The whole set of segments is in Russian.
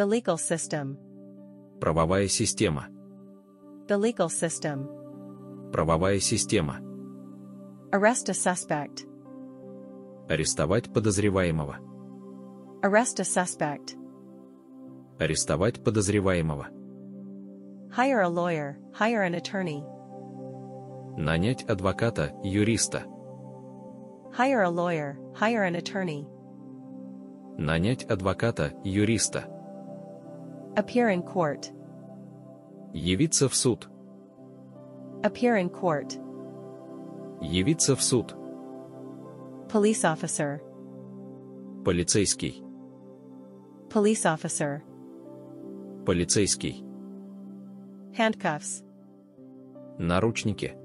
The legal system. Правовая система. The legal system. Правовая система. Arrest a suspect. Арестовать подозреваемого. Arrest a suspect. Арестовать подозреваемого. Hire a lawyer, hire an attorney. Нанять адвоката, юриста. Hire a lawyer, hire an attorney. Нанять адвоката, юриста. Appear in court. Явиться в суд. Appear in court. Явиться в суд. Police officer. Полицейский. Police officer. Полицейский. Handcuffs. Наручники.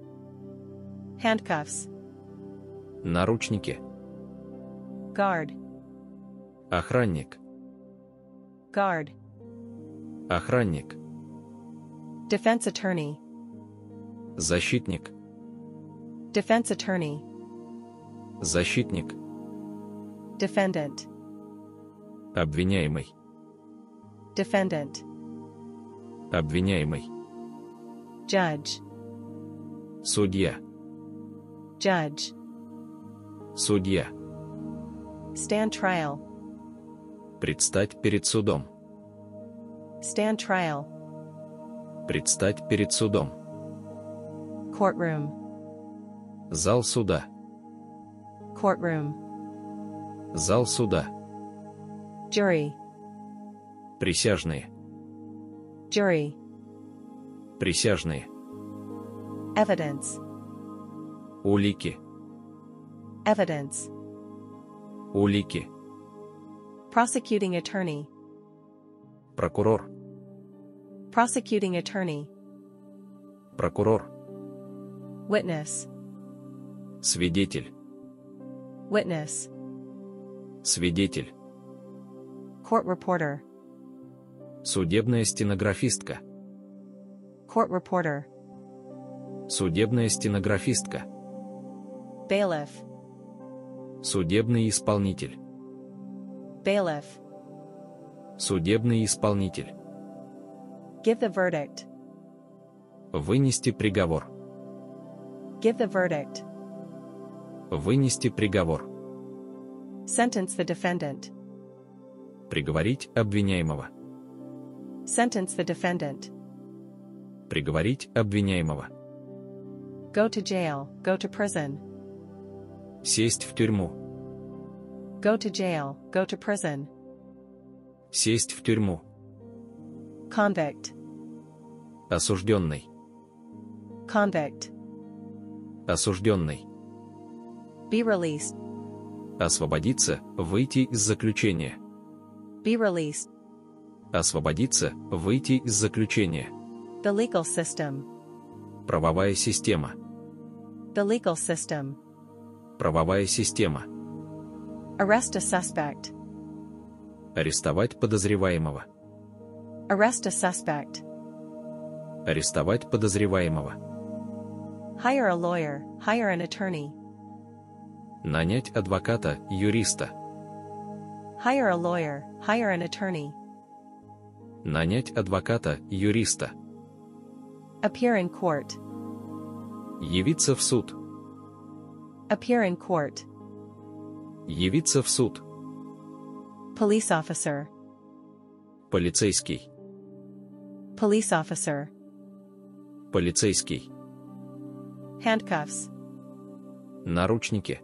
Handcuffs. Наручники. Guard. Охранник. Guard. Охранник. Defense attorney. Защитник. Defense attorney. Защитник. Defendant. Обвиняемый. Defendant. Обвиняемый. Judge. Судья. Judge. Судья. Stand trial. Предстать перед судом. Stand trial. Предстать перед судом. Courtroom. Зал суда. Courtroom. Зал суда. Jury. Присяжные. Jury. Присяжные. Evidence. Улики. Evidence. Улики. Prosecuting attorney. Прокурор. Prosecuting attorney. Прокурор. Witness. Свидетель. Witness. Свидетель. Court reporter. Судебная стенографистка. Court reporter. Судебная стенографистка. Bailiff. Судебный исполнитель. Bailiff. Судебный исполнитель. Give the verdict. Вынести приговор. Give the verdict. Вынести приговор. Sentence the defendant. Приговорить обвиняемого. Sentence the defendant. Приговорить обвиняемого. Go to jail, go to prison. Сесть в тюрьму. Go to jail, go to prison. Сесть в тюрьму. Convict. Осужденный. Convict. Осужденный. Be released. Освободиться, выйти из заключения. Be released. Освободиться, выйти из заключения. The legal system. Правовая система. The legal system. Правовая система. Arrest a suspect. Арестовать подозреваемого. Arrest a suspect. Арестовать подозреваемого. Hire a lawyer, hire an attorney. Нанять адвоката, юриста. Hire a lawyer, hire an attorney. Нанять адвоката, юриста. Appear in court. Явиться в суд. Appear in court. Явиться в суд. Police officer. Полицейский. Police officer. Полицейский. Handcuffs. Наручники.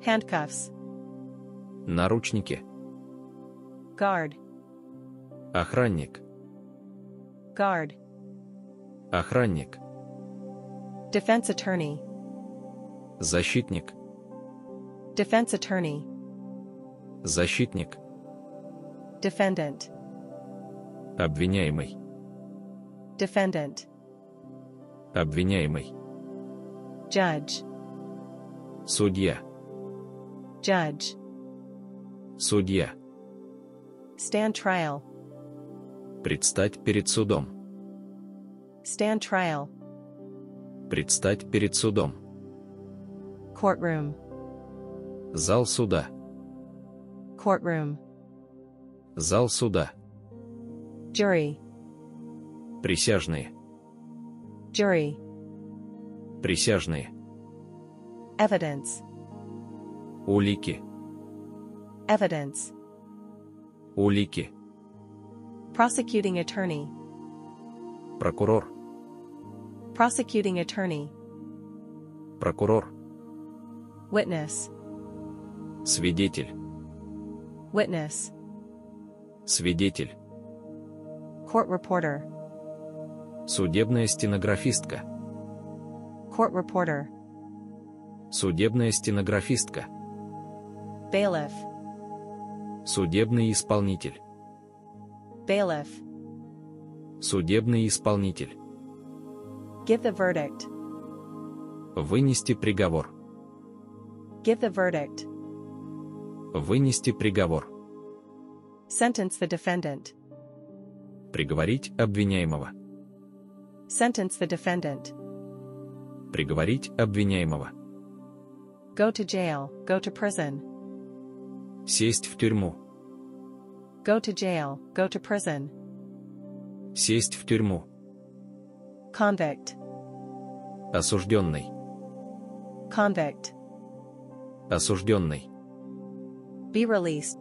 Handcuffs. Наручники. Guard. Охранник. Guard. Охранник. Defense attorney. Защитник. Defense attorney. Защитник. Defendant. Обвиняемый. Defendant. Обвиняемый. Judge. Судья. Judge. Судья. Stand trial. Предстать перед судом. Stand trial. Предстать перед судом. Courtroom. Зал суда. Courtroom. Зал суда. jury, Присяжные. Jury, Присяжные. evidence, Улики. evidence, Улики. prosecuting attorney, Прокурор. prosecuting attorney, Прокурор. witness, Свидетель. witness, Свидетель. court reporter, Судебная стенографистка. court reporter, Судебная стенографистка. bailiff, Судебный исполнитель. bailiff, Судебный исполнитель. give the verdict, Вынести приговор. give the verdict, Вынести приговор. sentence the defendant, Приговорить обвиняемого. Sentence the defendant, Приговорить обвиняемого. go to jail, go to prison, Сесть в тюрьму. go to jail, go to prison, Сесть в тюрьму. convict, Осужденный. convict, Осужденный. be released,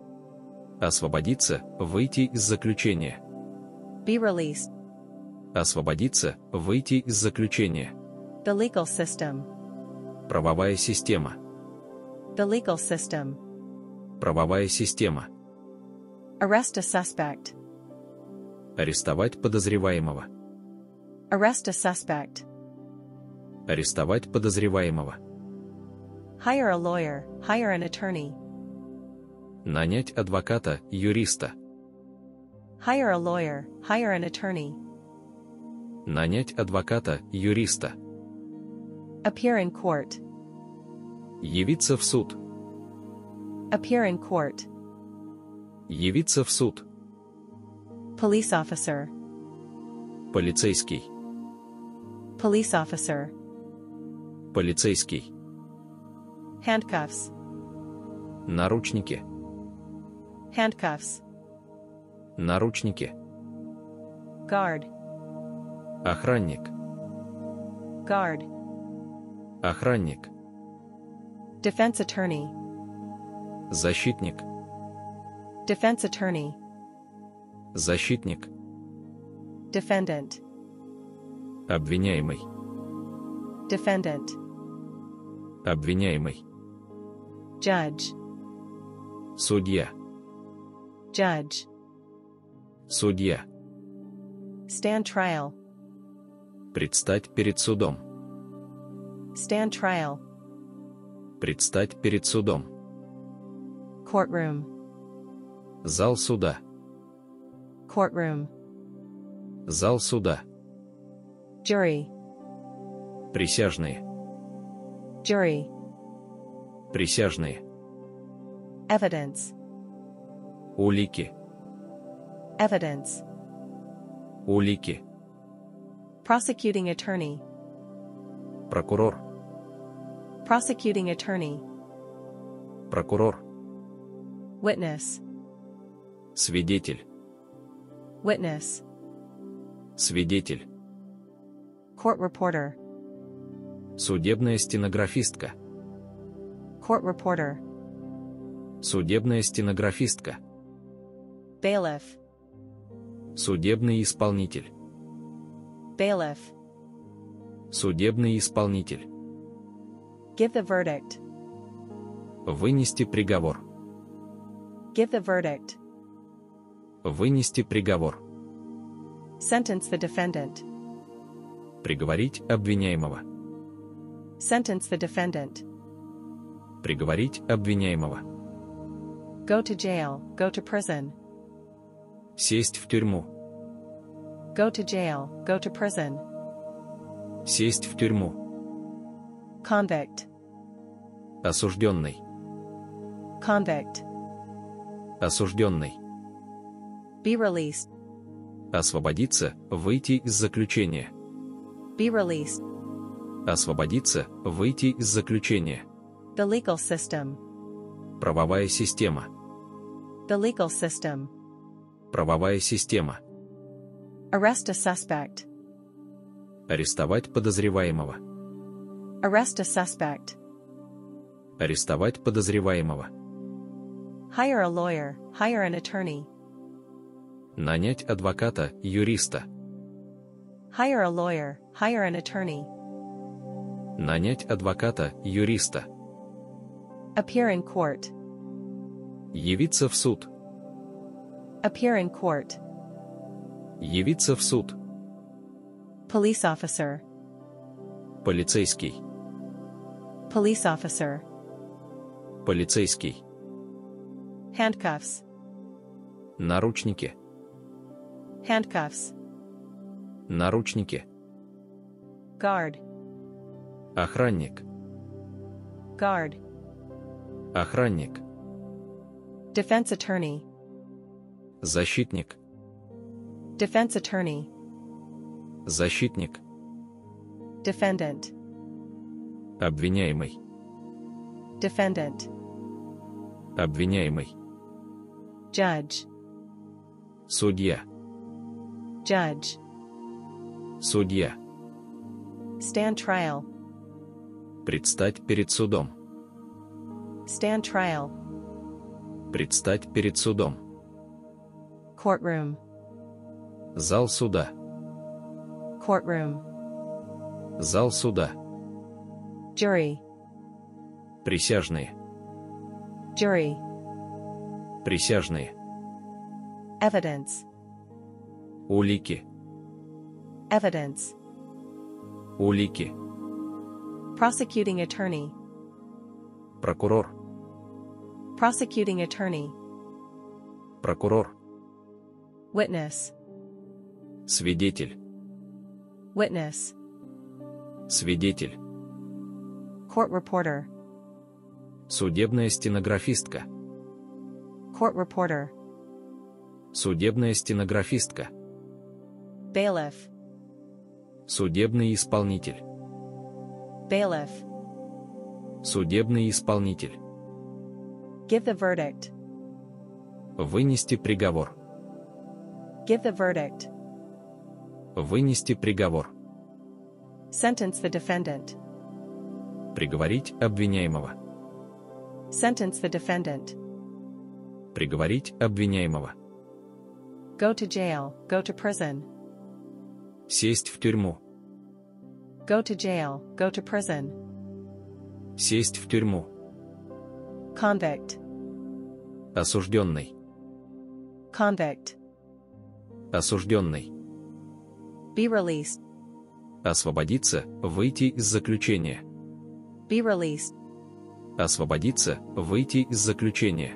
Освободиться, выйти из заключения. be released, Освободиться, выйти из заключения. the legal system, Правовая система. the legal system, Правовая система. arrest a suspect, Арестовать подозреваемого. arrest a suspect, Арестовать подозреваемого. hire a lawyer, hire an attorney, Нанять адвоката, юриста. hire a lawyer, hire an attorney, Нанять адвоката, юриста. appear in court, Явиться в суд. appear in court, Явиться в суд. police officer, Полицейский. police officer, Полицейский. handcuffs, Наручники. handcuffs, Наручники. guard, Охранник. guard, Охранник. defense attorney, Защитник. defense attorney, Защитник. defendant, Обвиняемый. defendant, Обвиняемый. judge, Судья. judge, Судья. stand trial, Предстать перед судом. stand trial, Предстать перед судом. courtroom, Зал суда. courtroom, Зал суда. jury, Присяжные. jury, Присяжные. evidence, Улики. evidence, Улики. Prosecuting attorney, Прокурор. prosecuting attorney, Прокурор. witness, Свидетель. witness, Свидетель. court reporter, Судебная стенографистка. court reporter, Судебная стенографистка. bailiff, Судебный исполнитель. Bailiff, Судебный исполнитель. give the verdict, Вынести приговор. give the verdict, Вынести приговор. sentence the defendant, Приговорить обвиняемого. sentence the defendant, Приговорить обвиняемого. go to jail, go to prison, Сесть в тюрьму. Go to jail, go to prison, Сесть в тюрьму. convict, Осужденный. convict, Осужденный. be released, Освободиться, выйти из заключения. be released, Освободиться, выйти из заключения. the legal system, Правовая система. the legal system, Правовая система. Arrest a suspect. Арестовать подозреваемого. Arrest a suspect. Арестовать подозреваемого. Hire a lawyer, hire an attorney. Нанять адвоката, юриста. Hire a lawyer, hire an attorney. Нанять адвоката, юриста. Appear in court. Явиться в суд. Appear in court. Явиться в суд. Police officer. Полицейский. Police officer. Полицейский. Handcuffs. Наручники. Handcuffs. Наручники. Guard. Охранник. Guard. Охранник. Defense attorney. Защитник. Defense attorney. Защитник. Defendant. Обвиняемый. Defendant. Обвиняемый. Judge. Судья. Judge. Судья. Stand trial. Предстать перед судом. Stand trial. Предстать перед судом. Courtroom. Зал суда. Courtroom. Зал суда. Jury. Присяжные. Jury. Присяжные. Evidence. Улики. Evidence. Улики. Prosecuting attorney. Прокурор. Prosecuting attorney. Прокурор. Witness. Свидетель. Witness. Свидетель. Court reporter. Судебная стенографистка. Court reporter. Судебная стенографистка. Bailiff. Судебный исполнитель. Bailiff. Судебный исполнитель. Give the verdict. Вынести приговор. Give the verdict. Вынести приговор. Sentence the defendant. Приговорить обвиняемого. Sentence the defendant. Приговорить обвиняемого. Go to jail. Go to prison. Сесть в тюрьму. Go to jail. Go to prison. Сесть в тюрьму. Convict. Осужденный. Convict. Осужденный. Be released. Освободиться, выйти из заключения. Be released. Освободиться, выйти из заключения.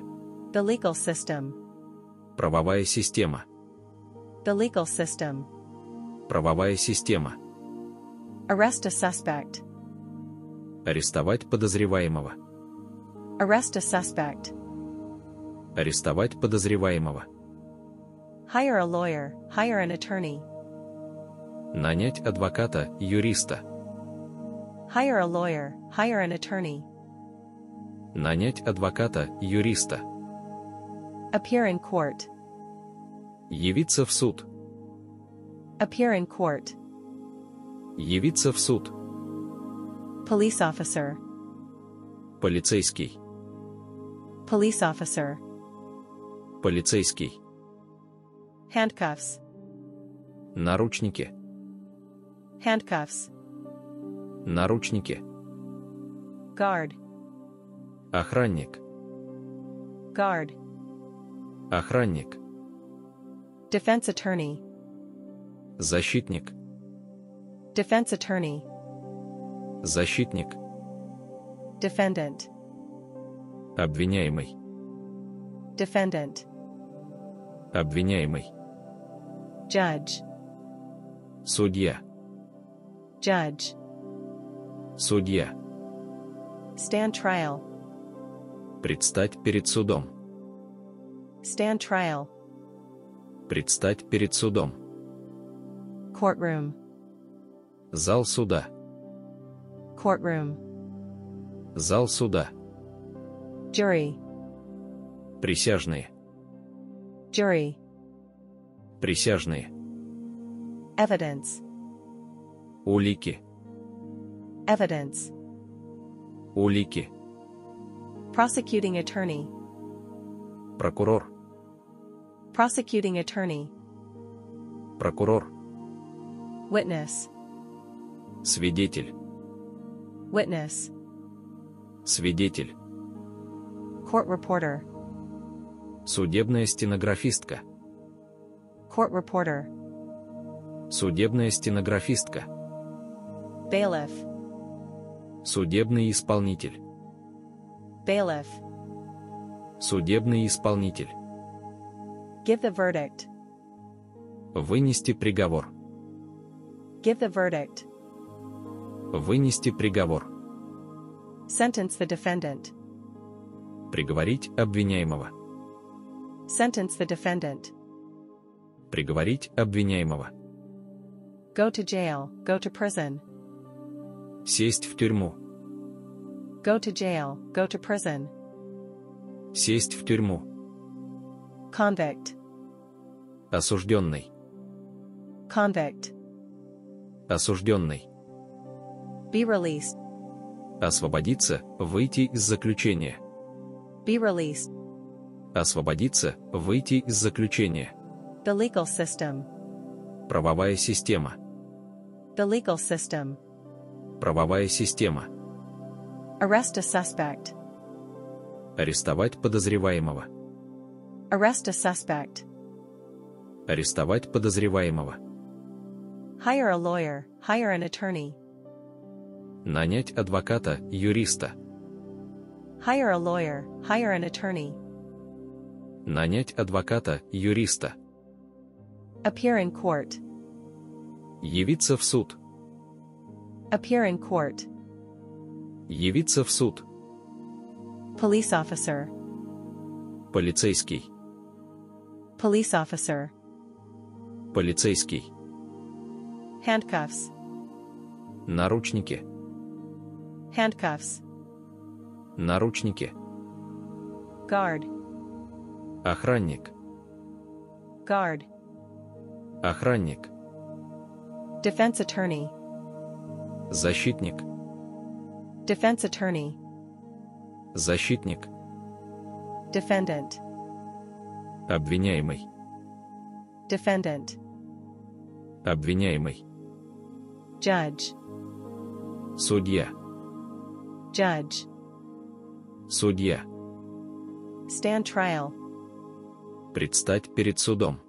The legal system. Правовая система. The legal system. Правовая система. Arrest a suspect. Арестовать подозреваемого. Arrest a suspect. Арестовать подозреваемого. Hire a lawyer. Hire an attorney. Нанять адвоката, юриста. Hire a lawyer. Hire an attorney. Нанять адвоката, юриста. Appear in court. Явиться в суд. Appear in court. Явиться в суд. Police officer. Полицейский. Police officer. Полицейский. Handcuffs. Наручники. Handcuffs. Наручники. Guard. Охранник. Guard. Охранник. Defense attorney. Защитник. Defense attorney. Защитник. Defendant. Обвиняемый. Defendant. Обвиняемый. Judge. Судья. Judge. Судья. Stand trial. Предстать перед судом. Stand trial. Предстать перед судом. Courtroom. Зал суда. Courtroom. Зал суда. Jury. Присяжные. Jury. Присяжные. Evidence. Улики. Evidence. Улики. Prosecuting attorney. Прокурор. Prosecuting attorney. Прокурор. Witness. Свидетель. Witness. Свидетель. Court reporter. Судебная стенографистка. Court reporter. Судебная стенографистка. Bailiff. Судебный исполнитель. Bailiff. Судебный исполнитель. Give the verdict. Вынести приговор. Give the verdict. Вынести приговор. Sentence the defendant. Приговорить обвиняемого. Sentence the defendant. Приговорить обвиняемого. Go to jail. Go to prison. Сесть в тюрьму. Go to jail. Go to prison. Сесть в тюрьму. Convict. Осужденный. Convict. Осужденный. Be released. Освободиться, выйти из заключения. Be released. Освободиться, выйти из заключения. The legal system. Правовая система. The legal system. Правовая система. Arrest a suspect. Арестовать подозреваемого. Arrest a suspect. Арестовать подозреваемого. Hire a lawyer. Hire an attorney. Нанять адвоката, юриста. Hire a lawyer. Hire an attorney. Нанять адвоката, юриста. Appear in court. Явиться в суд. Appear in court. Явиться в суд. Police officer. Полицейский. Police officer. Полицейский. Handcuffs. Наручники. Handcuffs. Наручники. Guard. Охранник. Guard. Охранник. Defense attorney. Защитник. Defense attorney. Защитник. Defendant. Обвиняемый. Defendant. Обвиняемый. Judge. Судья. Judge. Судья. Stand trial. Предстать перед судом.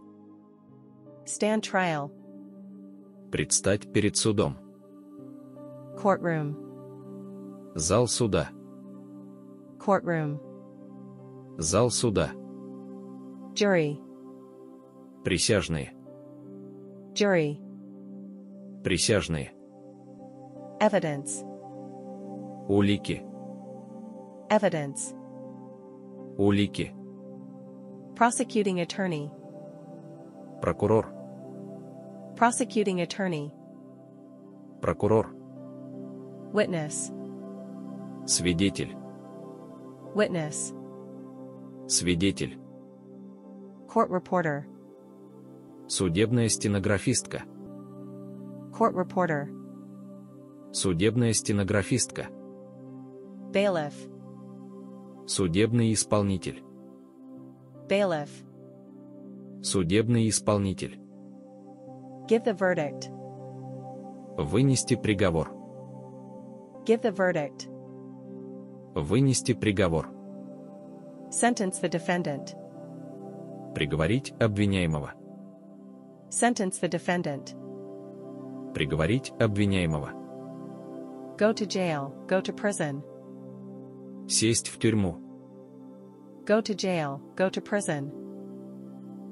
Stand trial. Предстать перед судом. Courtroom. Зал суда. Courtroom. Зал суда. Jury. Присяжные. Jury. Присяжные. Evidence. Улики. Evidence. Улики. Prosecuting attorney. Прокурор. Prosecuting attorney. Прокурор. Witness. Свидетель. Witness. Свидетель. Court reporter. Судебная стенографистка. Court reporter. Судебная стенографистка. Bailiff. Судебный исполнитель. Bailiff. Судебный исполнитель. Give the verdict. Вынести приговор. Give the verdict. Вынести приговор. Sentence the defendant. Приговорить обвиняемого. Sentence the defendant. Приговорить обвиняемого. Go to jail. Go to prison. Сесть в тюрьму. Go to jail. Go to prison.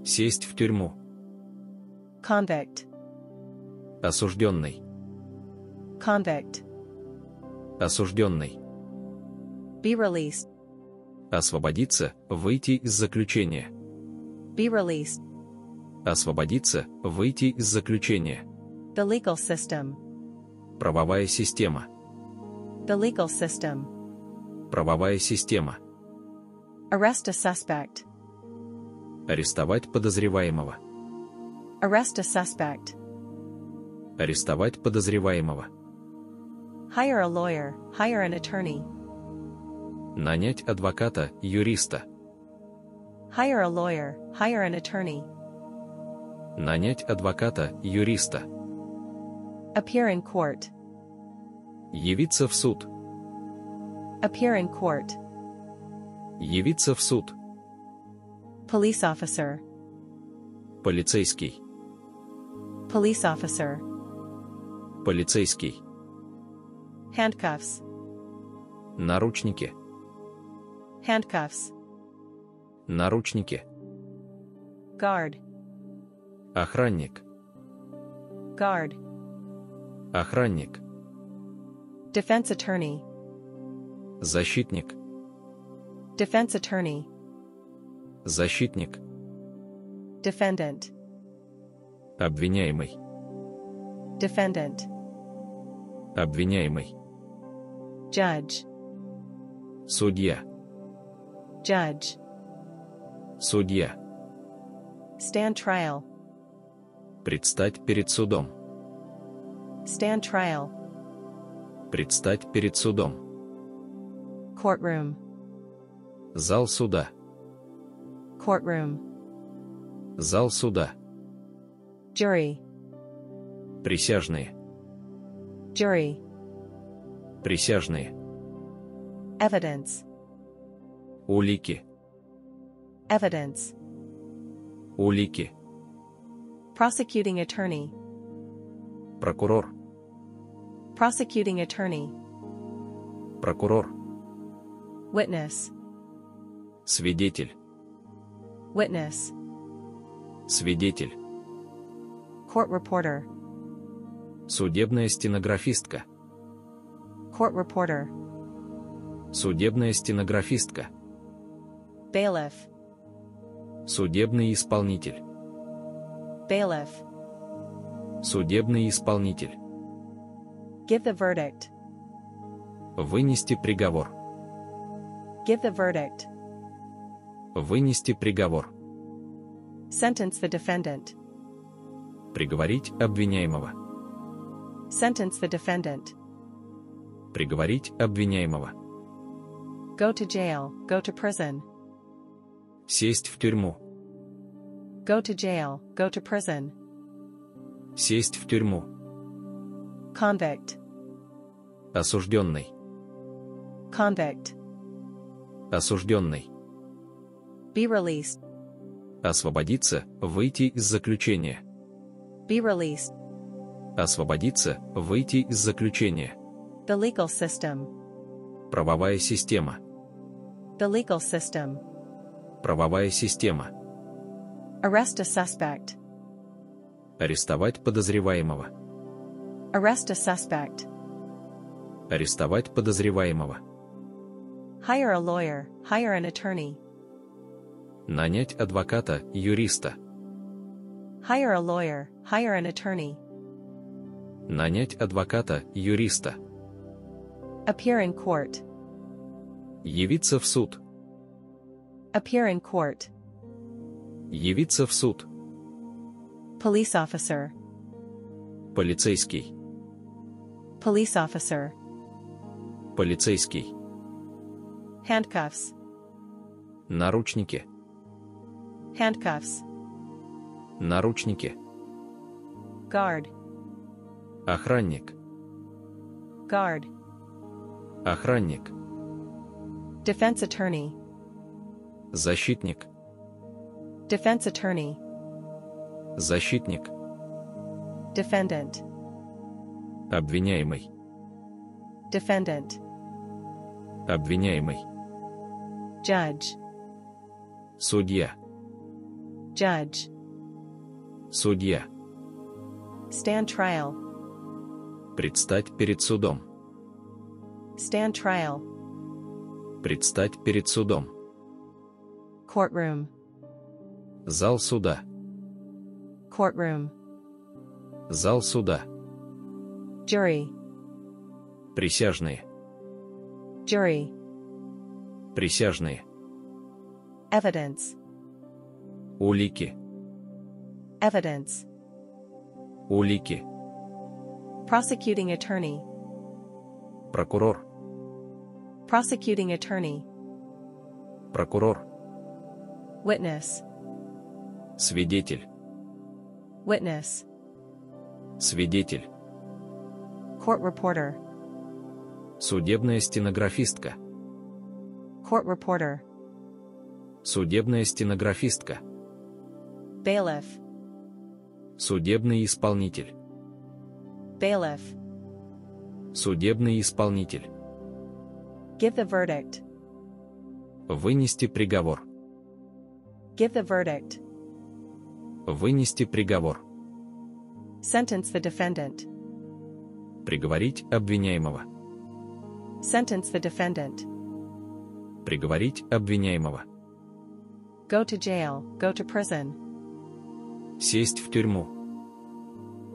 Сесть в тюрьму. Convict. Осужденный. Convict. Осужденный. Be released. Освободиться, выйти из заключения. Be released. Освободиться, выйти из заключения. The legal system. Правовая система. The legal system. Правовая система. Arrest a suspect. Арестовать подозреваемого. Arrest a suspect. Арестовать подозреваемого. Hire a lawyer, hire an attorney. Нанять адвоката, юриста. Hire a lawyer, hire an attorney. Нанять адвоката, юриста. Appear in court. Явиться в суд. Appear in court. Явиться в суд. Police officer. Полицейский. Police officer. Полицейский. Handcuffs. Наручники. Handcuffs. Наручники. Guard. Охранник. Guard. Охранник. Defense attorney. Защитник. Defense attorney. Защитник. Defendant. Обвиняемый. Defendant. Обвиняемый. Judge. Судья. Judge. Судья. Stand trial. Предстать перед судом. Stand trial. Предстать перед судом. Courtroom. Зал суда. Courtroom. Зал суда. Jury. Присяжные. Jury. Присяжные. Evidence. Улики. Evidence. Улики. Prosecuting attorney. Прокурор. Prosecuting attorney. Прокурор. Witness. Свидетель. Witness. Свидетель. Court reporter. Судебная стенографистка. Court reporter. Судебная стенографистка. Bailiff. Судебный исполнитель. Bailiff. Судебный исполнитель. Give the verdict. Вынести приговор. Give the verdict. Вынести приговор. Sentence the defendant. Приговорить обвиняемого. Sentence the defendant. Приговорить обвиняемого. Go to jail, go to prison. Сесть в тюрьму. Go to jail, go to prison. Сесть в тюрьму. Convict. Осужденный. Convict. Осужденный. Be released. Освободиться, выйти из заключения. Be released. Освободиться, выйти из заключения. The legal system. Правовая система. The legal system. Правовая система. Arrest a suspect. Арестовать подозреваемого. Arrest a suspect. Арестовать подозреваемого. Hire a lawyer, hire an attorney. Нанять адвоката, юриста. Hire a lawyer, hire an attorney. Нанять адвоката, юриста. Appear in court. Явиться в суд. Appear in court. Явиться в суд. Police officer. Полицейский. Police officer. Полицейский. Handcuffs. Наручники. Handcuffs. Наручники. Guard. Охранник. Guard. Охранник. Defense attorney. Защитник. Defense attorney. Защитник. Defendant. Обвиняемый. Defendant. Обвиняемый. Judge. Судья. Judge. Судья. Stand trial. Предстать перед судом. Stand trial. Предстать перед судом. Courtroom. Зал суда. Courtroom. Зал суда. Jury. Присяжные. Jury. Присяжные. Evidence. Улики. Evidence. Улики. Prosecuting attorney. Прокурор. Prosecuting attorney. Прокурор. Witness. Свидетель. Witness. Свидетель. Court reporter. Судебная стенографистка. Court reporter. Судебная стенографистка. Bailiff. Судебный исполнитель. Bailiff. Судебный исполнитель. Give the verdict. Вынести приговор. Give the verdict. Вынести приговор. Sentence the defendant. Приговорить обвиняемого. Sentence the defendant. Приговорить обвиняемого. Go to jail. Go to prison. Сесть в тюрьму.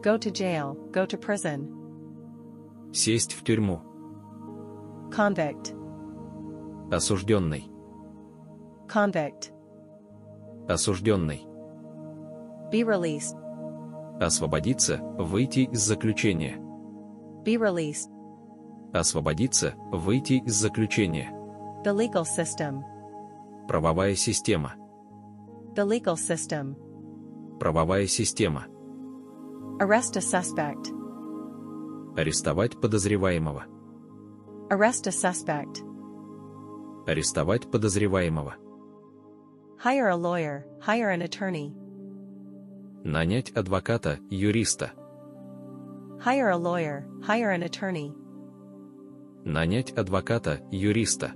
Go to jail. Go to prison. Сесть в тюрьму. Convict. Осужденный. Convict. Осужденный. Be released. Освободиться, выйти из заключения. Be released. Освободиться, выйти из заключения. The legal system. Правовая система. The legal system. Правовая система. Arrest a suspect. Арестовать подозреваемого. Arrest a suspect. Арестовать подозреваемого. Hire a lawyer. Hire an attorney. Нанять адвоката, юриста. Hire a lawyer. Hire an attorney. Нанять адвоката, юриста.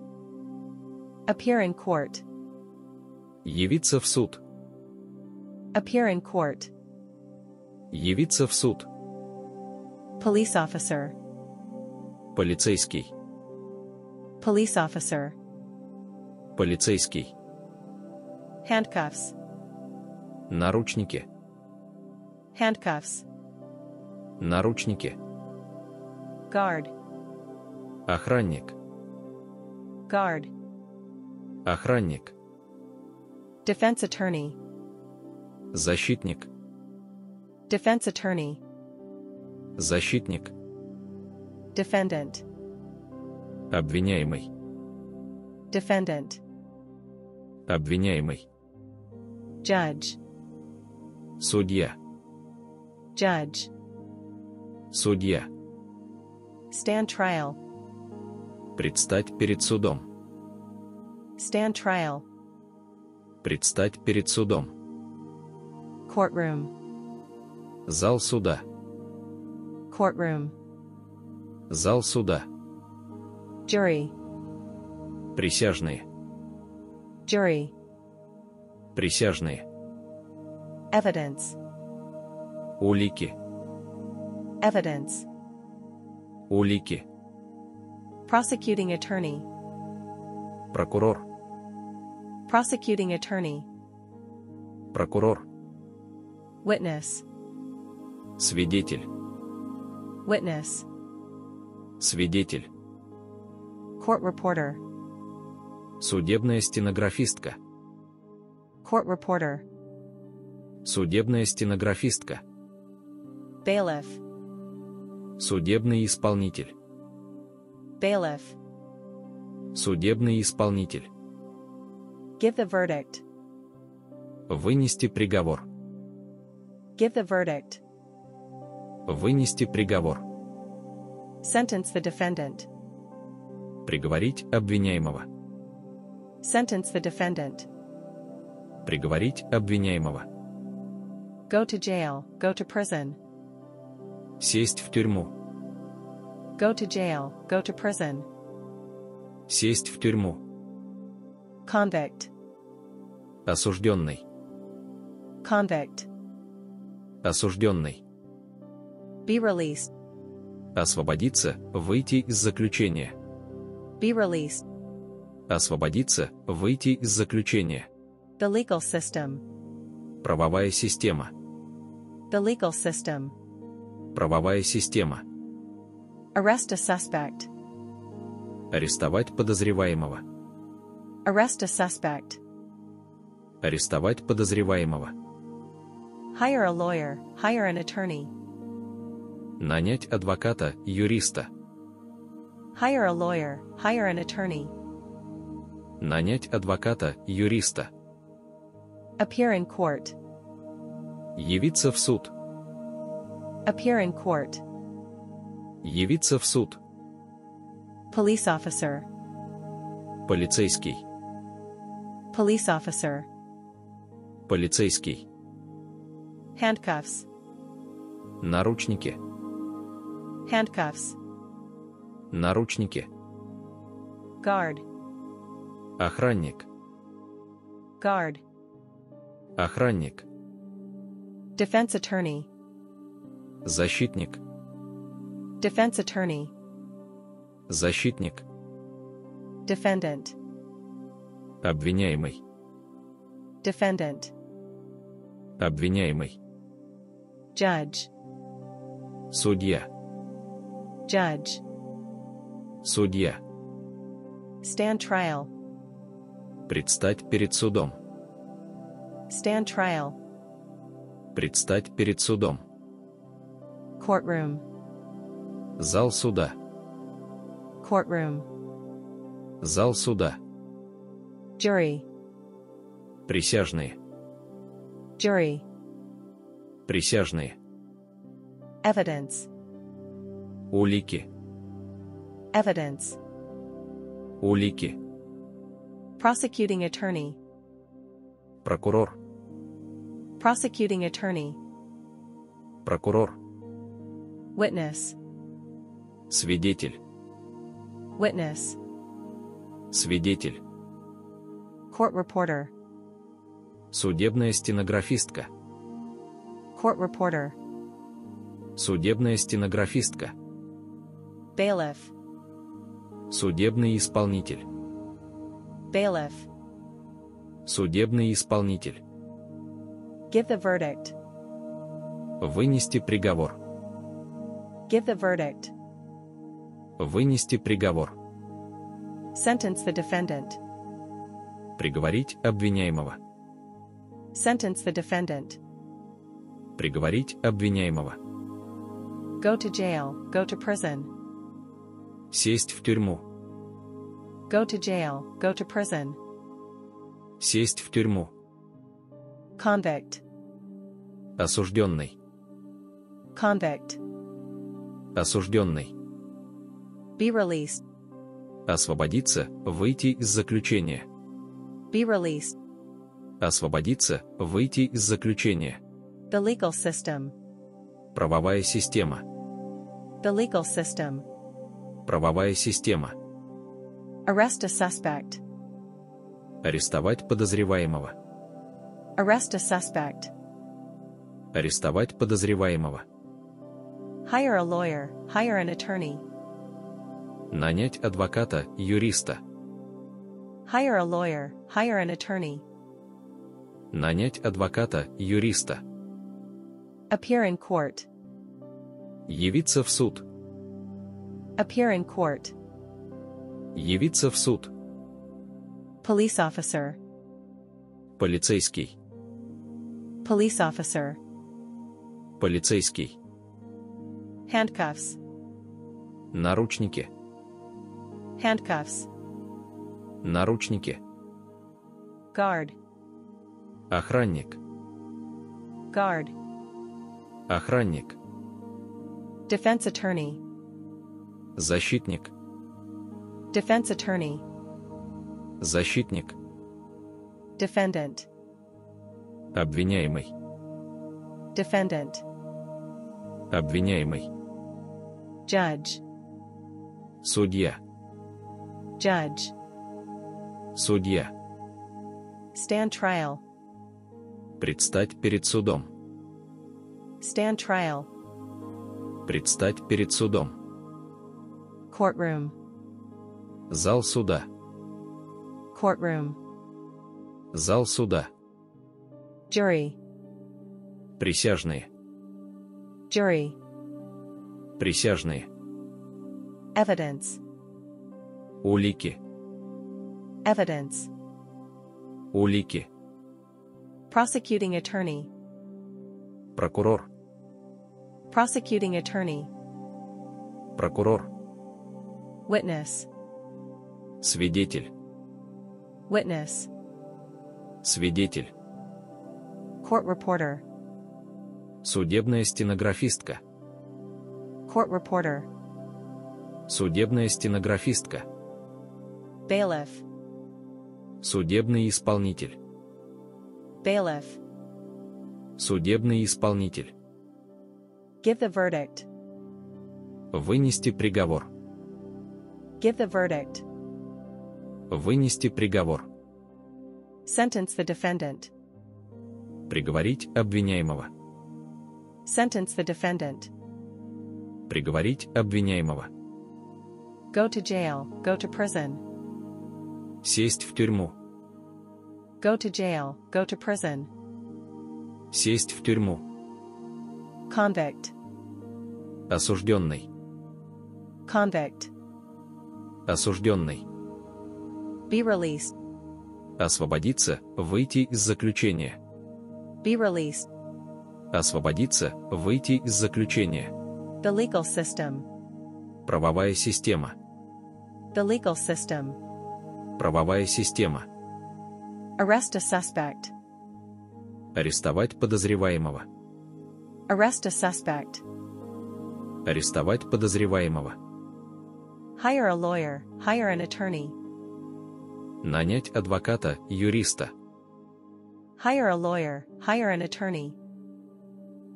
Appear in court. Явиться в суд. Appear in court. Явиться в суд. Police officer. Полицейский. Police officer. Полицейский. Handcuffs. Наручники. Handcuffs. Наручники. Guard. Охранник. Guard. Охранник. Defense attorney. Защитник. Defense attorney. Защитник. Defendant. Обвиняемый. Defendant. Обвиняемый. Judge. Судья. Judge. Судья. Stand trial. Предстать перед судом. Stand trial. Предстать перед судом. Courtroom. Зал суда. Courtroom. Зал суда. Jury. Присяжные. Jury. Присяжные. Evidence. Улики. Evidence. Улики. Prosecuting attorney. Прокурор. Prosecuting attorney. Прокурор. Witness. Свидетель. Witness. Свидетель. Court reporter. Судебная стенографистка. Court reporter. Судебная стенографистка. Bailiff. Судебный исполнитель. Bailiff. Судебный исполнитель. Give the verdict. Вынести приговор. Give the verdict. Вынести приговор. Sentence the defendant. Приговорить обвиняемого. Sentence the defendant. Приговорить обвиняемого. Go to jail. Go to prison. Сесть в тюрьму. Go to jail. Go to prison. Сесть в тюрьму. Convict. Осужденный. Convict. Осужденный. Be released. Освободиться, выйти из заключения. Be released. Освободиться, выйти из заключения. The legal system. Правовая система. The legal system. Правовая система. Arrest a suspect. Арестовать подозреваемого. Arrest a suspect. Арестовать подозреваемого. Hire a lawyer. Hire an attorney. Нанять адвоката, юриста. Hire a lawyer, hire an attorney. Нанять адвоката, юриста. Appear in court. Явиться в суд. Appear in court. Явиться в суд. Police officer. Полицейский. Police officer. Полицейский. Handcuffs. Наручники. Handcuffs. Наручники. Guard. Охранник. Guard. Охранник. Defense attorney. Защитник. Defense attorney. Защитник. Defendant. Обвиняемый. Defendant. Обвиняемый. Judge. Судья. Judge. Судья. Stand trial. Предстать перед судом. Stand trial. Предстать перед судом. Courtroom. Зал суда. Courtroom. Зал суда. Jury. Присяжные. Jury. Присяжные. Evidence. Улики. Evidence. Улики. Prosecuting attorney. Прокурор. Prosecuting attorney. Прокурор. Witness. Свидетель. Witness. Свидетель. Court reporter. Судебная стенографистка. Court reporter. Судебная стенографистка. Bailiff. Судебный исполнитель. Bailiff. Судебный исполнитель. Give the verdict. Вынести приговор. Give the verdict. Вынести приговор. Sentence the defendant. Приговорить обвиняемого. Sentence the defendant. Приговорить обвиняемого. Go to jail. Go to prison. Сесть в тюрьму. Go to jail. Go to prison. Сесть в тюрьму. Convict. Осужденный. Convict. Осужденный. Be released. Освободиться, выйти из заключения. Be released. Освободиться, выйти из заключения. The legal system. Правовая система. The legal system. Правовая система. Arrest a suspect. Арестовать подозреваемого. Arrest a suspect. Арестовать подозреваемого. Hire a lawyer. Hire an attorney. Нанять адвоката, юриста. Hire a lawyer. Hire an attorney. Нанять адвоката, юриста. Appear in court. Явиться в суд. Appear in court. Явиться в суд. Police officer. Полицейский. Police officer. Полицейский. Handcuffs. Наручники. Handcuffs. Наручники. Guard. Охранник. Guard. Охранник. Defense attorney. Защитник. Defense attorney. Защитник. Defendant. Обвиняемый. Defendant. Обвиняемый. Judge. Судья. Judge. Судья. Stand trial. Предстать перед судом. Stand trial. Предстать перед судом. Courtroom. Зал суда. Courtroom. Зал суда. Jury. Присяжные. Jury. Присяжные. Evidence. Улики. Evidence. Улики. Prosecuting attorney. Прокурор. Prosecuting attorney. Прокурор. Witness. Свидетель. Witness. Свидетель. Court reporter. Судебная стенографистка. Court reporter. Судебная стенографистка. Bailiff. Судебный исполнитель. Bailiff. Судебный исполнитель. Give the verdict. Вынести приговор. Give the verdict. Вынести приговор. Sentence the defendant. Приговорить обвиняемого. Sentence the defendant. Приговорить обвиняемого. Go to jail. Go to prison. Сесть в тюрьму. Go to jail. Go to prison. Сесть в тюрьму. Convict. Осужденный. Convict. Осужденный. Be released. Освободиться, выйти из заключения. Be released. Освободиться, выйти из заключения. The legal system. Правовая система. The legal system. Правовая система. Arrest a suspect. Арестовать подозреваемого. Arrest a suspect. Арестовать подозреваемого. Hire a lawyer. Hire an attorney. Нанять адвоката, юриста. Hire a lawyer. Hire an attorney.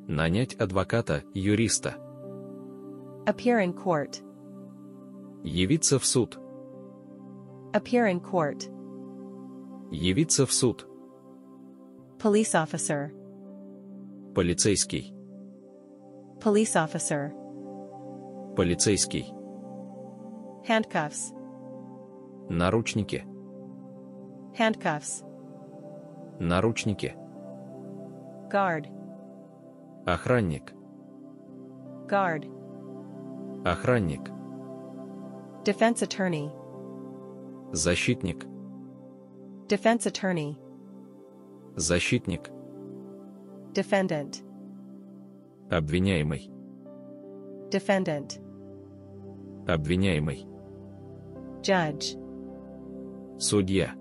Нанять адвоката, юриста. Appear in court. Явиться в суд. Appear in court. Явиться в суд. Police officer. Полицейский. Police officer. Полицейский. Handcuffs. Наручники. Handcuffs. Наручники. Guard. Охранник. Guard. Охранник. Defense attorney. Защитник. Defense attorney. Защитник. Defendant. Обвиняемый. Defendant. Обвиняемый. Judge. Судья.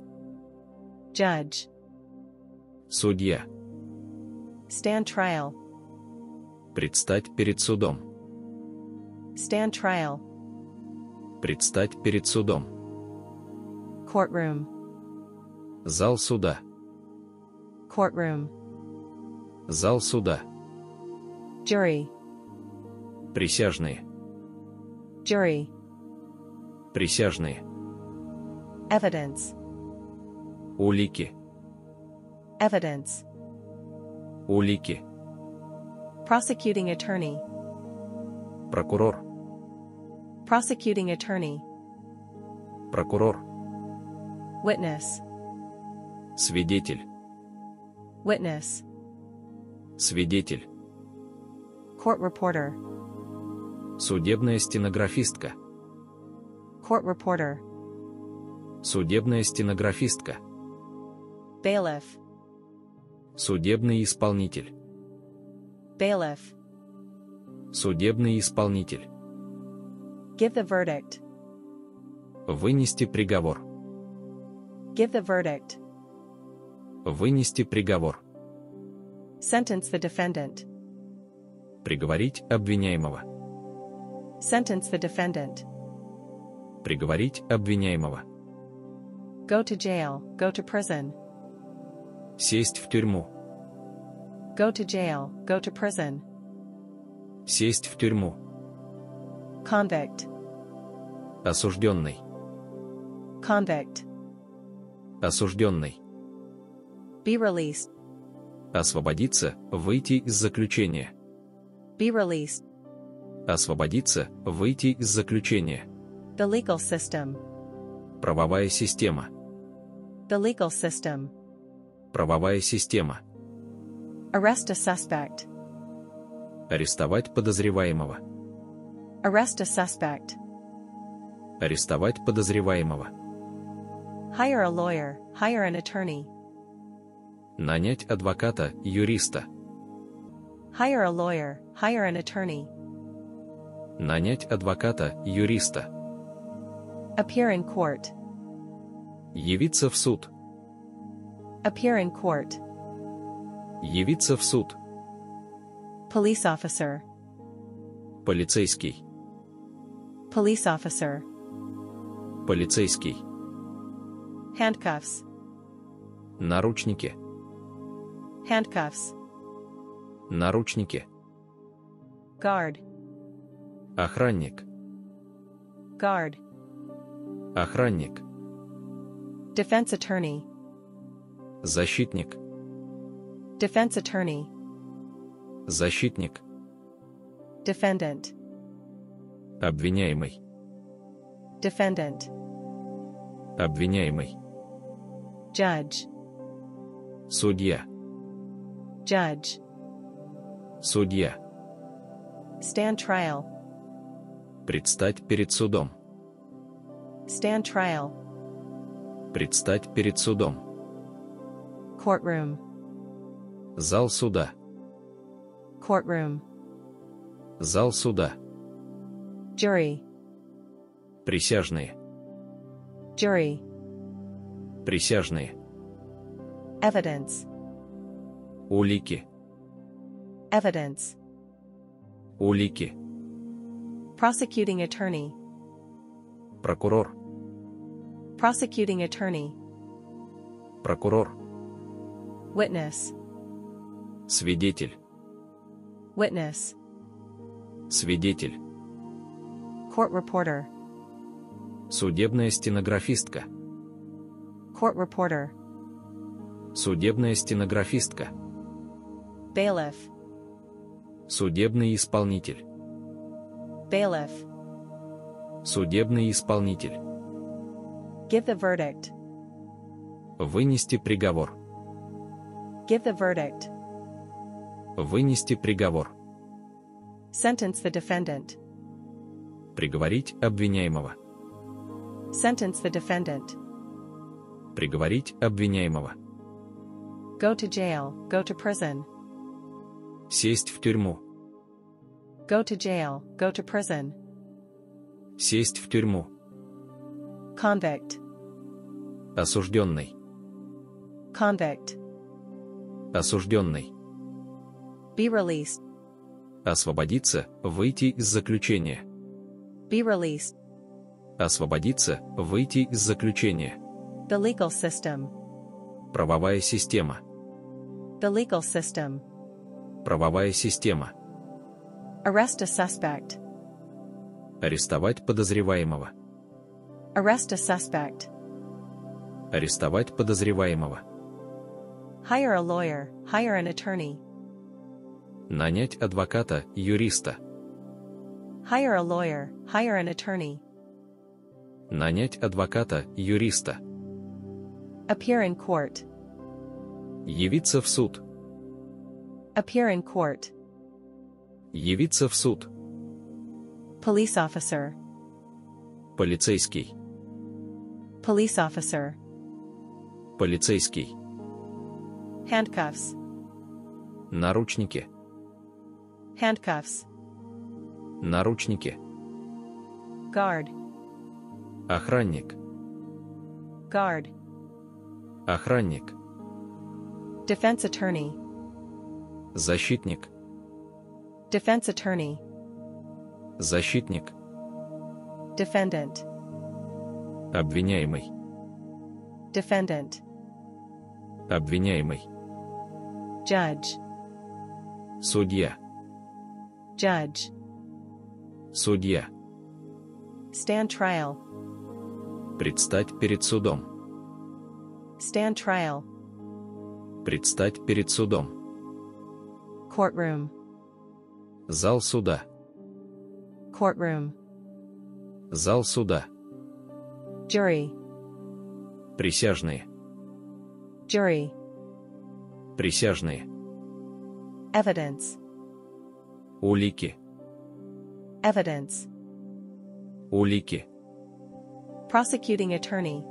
Judge. Судья. Stand trial. Предстать перед судом. Stand trial. Предстать перед судом. Courtroom. Зал суда. Courtroom. Зал суда. Jury. Присяжные. Jury. Присяжные. Evidence. Улики. Evidence. Улики. Prosecuting attorney. Прокурор. Prosecuting attorney. Прокурор. Witness. Свидетель. Witness. Свидетель. Court reporter. Судебная стенографистка. Court reporter. Судебная стенографистка. Bailiff. Судебный исполнитель. Bailiff. Судебный исполнитель. Give the verdict. Вынести приговор. Give the verdict. Вынести приговор. Sentence the defendant. Приговорить обвиняемого. Sentence the defendant. Приговорить обвиняемого. Go to jail. Go to prison. Сесть в тюрьму. Go to jail. Go to prison. Сесть в тюрьму. Convict. Осужденный. Convict. Осужденный. Be released. Освободиться, выйти из заключения. Be released. Освободиться, выйти из заключения. The legal system. Правовая система. The legal system. Правовая система. Arrest a suspect. Арестовать подозреваемого. Arrest a suspect. Арестовать подозреваемого. Hire a lawyer. Hire an attorney. Нанять адвоката, юриста. Hire a lawyer, hire an attorney. Нанять адвоката, юриста. Appear in court. Явиться в суд. Appear in court. Явиться в суд. Police officer. Полицейский. Police officer. Полицейский. Handcuffs. Наручники. Handcuffs. Наручники. Guard. Охранник. Guard. Охранник. Defense attorney. Защитник. Defense attorney. Защитник. Defendant. Обвиняемый. Defendant. Обвиняемый. Judge. Судья. Judge. Судья. Stand trial. Предстать перед судом. Stand trial. Предстать перед судом. Courtroom. Зал суда. Courtroom. Зал суда. Jury. Присяжные. Jury. Присяжные. Evidence. Улики. Evidence. Улики. Prosecuting attorney. Прокурор. Prosecuting attorney. Прокурор. Witness. Свидетель. Witness. Свидетель. Court reporter. Судебная стенографистка. Court reporter. Судебная стенографистка. Bailiff. Судебный исполнитель. Bailiff. Судебный исполнитель. Give the verdict. Вынести приговор. Give the verdict. Вынести приговор. Sentence the defendant. Приговорить обвиняемого. Sentence the defendant. Приговорить обвиняемого. Go to jail. Go to prison. Сесть в тюрьму. Go to jail. Go to prison. Сесть в тюрьму. Convict. Осужденный. Convict. Осужденный. Be released. Освободиться, выйти из заключения. Be released. Освободиться, выйти из заключения. The legal system. Правовая система. The legal system. Правовая система. Arrest a suspect. Арестовать подозреваемого. Arrest a suspect. Арестовать подозреваемого. Hire a lawyer. Hire an attorney. Нанять адвоката, юриста. Hire a lawyer. Hire an attorney. Нанять адвоката, юриста. Appear in court. Явиться в суд. Appear in court. Явиться в суд. Police officer. Полицейский. Police officer. Полицейский. Handcuffs. Наручники. Handcuffs. Наручники. Guard. Охранник. Guard. Охранник. Defense attorney. Защитник. Defense attorney. Защитник. Defendant. Обвиняемый. Defendant. Обвиняемый. Judge. Судья. Judge. Судья. Stand trial. Предстать перед судом. Stand trial. Предстать перед судом. Courtroom. Зал суда. Courtroom. Зал суда. Jury. Присяжные. Jury. Присяжные. Evidence. Улики. Evidence. Улики. Prosecuting attorney.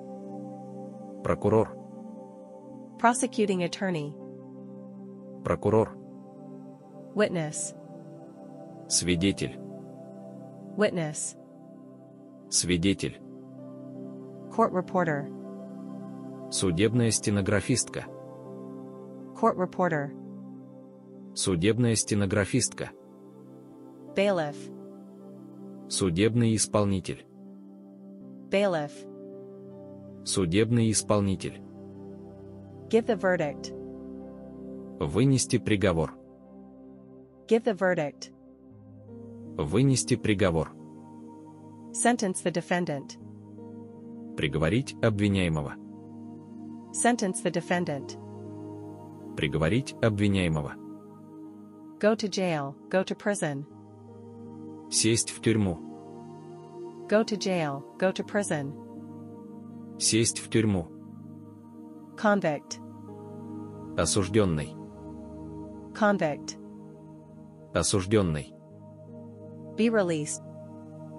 Прокурор. Prosecuting attorney. Прокурор. Witness. Свидетель. Witness. Свидетель. Court reporter. Судебная стенографистка. Court reporter. Судебная стенографистка. Bailiff. Судебный исполнитель. Bailiff. Судебный исполнитель. Give the verdict. Вынести приговор. Give the verdict. Вынести приговор. Sentence the defendant. Приговорить обвиняемого. Sentence the defendant. Приговорить обвиняемого. Go to jail, go to prison. Сесть в тюрьму. Go to jail, go to prison. Сесть в тюрьму. Convict. Осужденный. Convict. Осужденный. Be released.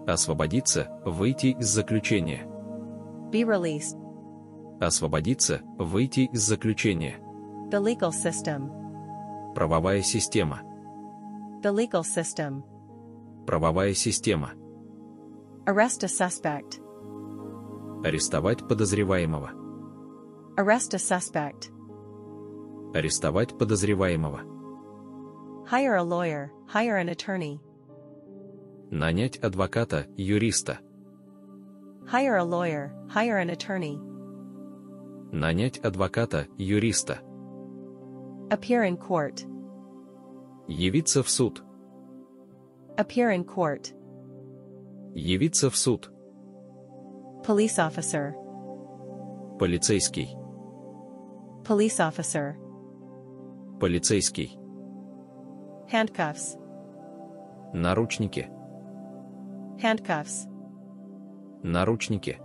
Освободиться, выйти из заключения. Be released. Освободиться, выйти из заключения. The legal system. Правовая система. The legal system. Правовая система. Arrest a suspect. Арестовать подозреваемого. Arrest a suspect. Арестовать подозреваемого. Hire a lawyer, hire an attorney. Нанять адвоката, юриста. Hire a lawyer, hire an attorney. Нанять адвоката, юриста. Appear in court. Явиться в суд. Appear in court. Явиться в суд. Police officer. Полицейский. Police officer. Полицейский. Handcuffs. Наручники. Handcuffs. Наручники.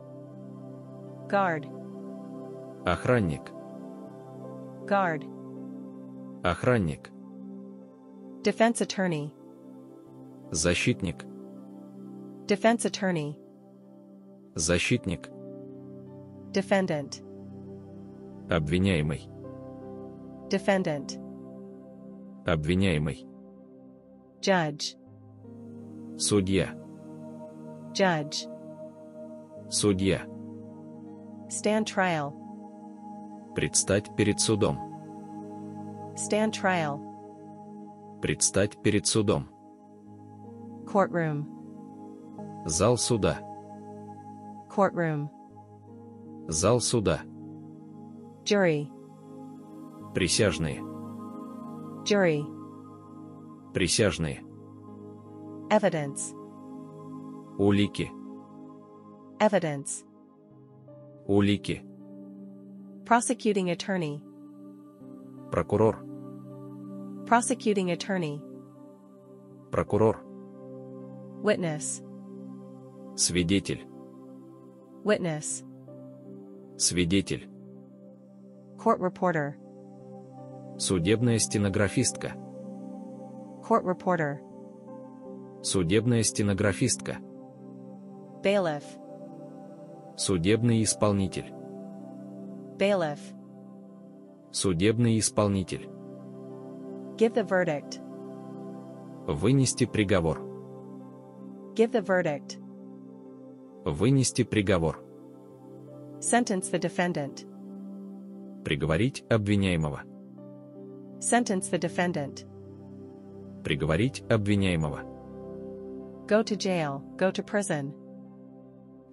Guard. Охранник. Guard. Охранник. Defense attorney. Защитник. Defense attorney. Защитник. Defendant. Обвиняемый. Defendant. Обвиняемый. Judge. Судья. Judge. Судья. Stand trial. Предстать перед судом. Stand trial. Предстать перед судом. Courtroom. Зал суда. Courtroom. Зал суда. Jury. Присяжные. Jury. Присяжные. Evidence. Улики. Evidence. Улики. Prosecuting attorney. Прокурор. Prosecuting attorney. Прокурор. Witness. Свидетель. Witness. Свидетель. Court reporter. Судебная стенографистка. Court reporter. Судебная стенографистка. Bailiff. Судебный исполнитель. Bailiff. Судебный исполнитель. Give the verdict. Вынести приговор. Give the verdict. Вынести приговор. Sentence the defendant. Приговорить обвиняемого. Sentence the defendant. Приговорить обвиняемого. Go to jail, go to prison.